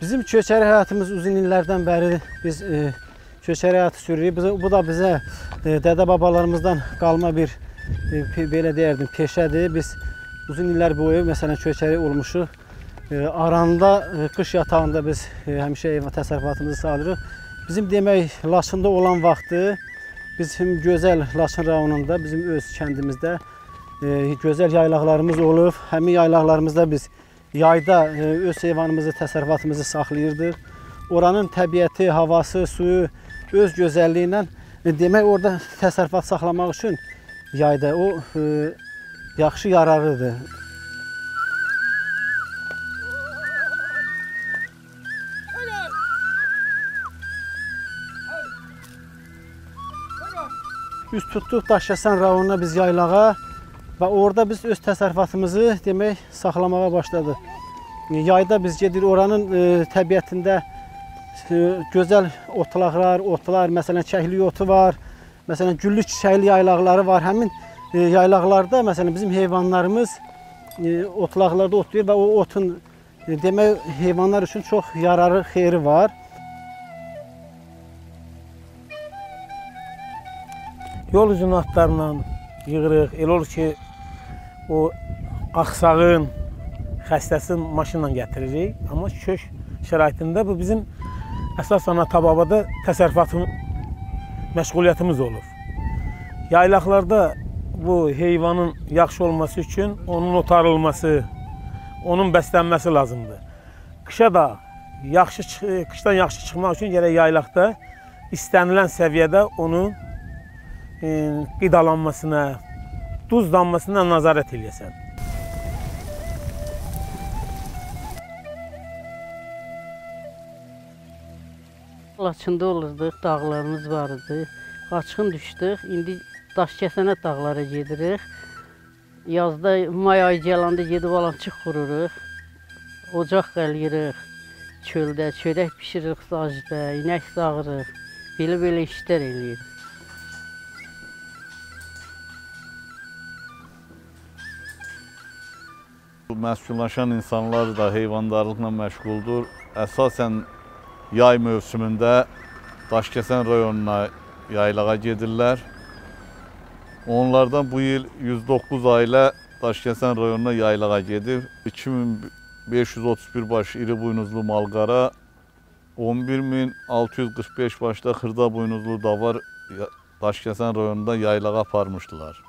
Bizim köçəri həyatımız uzun illərdən bəri biz e, köçəri həyatı sürürük. Biz, bu da bizə e, dədə babalarımızdan qalma bir e, belə deyərdim peşədir. Biz uzun illər boyu məsələn köçəri olmuşuq. E, aranda e, qış yatağında biz e, həmişə ev təsərrüfatımızı sağlayırıq. Bizim demək Laçında olan vaxtı bizim gözəl Laçın rayonunda, bizim öz kəndimizdə e, gözəl yaylaqlarımız olub. Həmin yaylaqlarımızda biz yayda e, öz heyvanımızı, təsərrüfatımızı saxlayırdıq. Oranın təbiəti, havası, suyu öz gözəlliyi ilə e, demək orada təsərrüfat saxlamaq üçün yayda o e, yaxşı yararlıdır. Üz tutduq Daşkəsən rayonuna biz yaylağa və orada biz öz təsərrüfatımızı demək saxlamağa başladıq. Yayda biz gedirik oranın e, təbiətində e, gözəl otlaqlar, otlar, məsələn çəkli otu var. Məsələn güllü çiçəkli yaylaqları var. Həmin e, yaylaqlarda məsələn bizim heyvanlarımız e, otlaqlarda otlayır və o otun e, demək heyvanlar üçün çox yararı, xeyri var. Yol üzünü atlarla yığırıq. Elə olur ki, o axsağın xəstəsini maşınla gətiririk. Amma kök şəraitində bu bizim əsasən ata-babada təsərrüfatın məşğuliyyətimiz olur. Yaylaqlarda bu heyvanın yaxşı olması üçün onun otarılması, onun bəslənməsi lazımdır. Qışa da yaxşı qışdan yaxşı çıxmaq üçün gərək yaylaqda istənilən səviyyədə onun e, qidalanmasına, duzlanmasına nəzarət eləyəsən. Laçında olurduq, dağlarımız var idi. Qaçqın düşdük. İndi Daşkəsənə dağlara gedirik. Yazda may ayı gələndə gedib alançıq qururuq. Ocaq qəliyirik. Çöldə çörək bişiririk sacda, inək sağırıq. Belə-belə işlər eləyirik. Məskunlaşan insanlar da heyvandarlıqla məşğuldur. Əsasən yay mövsümündə Daşkəsən rayonuna yaylağa gedirlər. Onlardan bu il 109 ailə Daşkəsən rayonuna yaylağa gedib. 2531 baş iri buynuzlu malqara, 11645 başda xırda buynuzlu davar Daşkəsən rayonunda yaylağa aparmışdılar.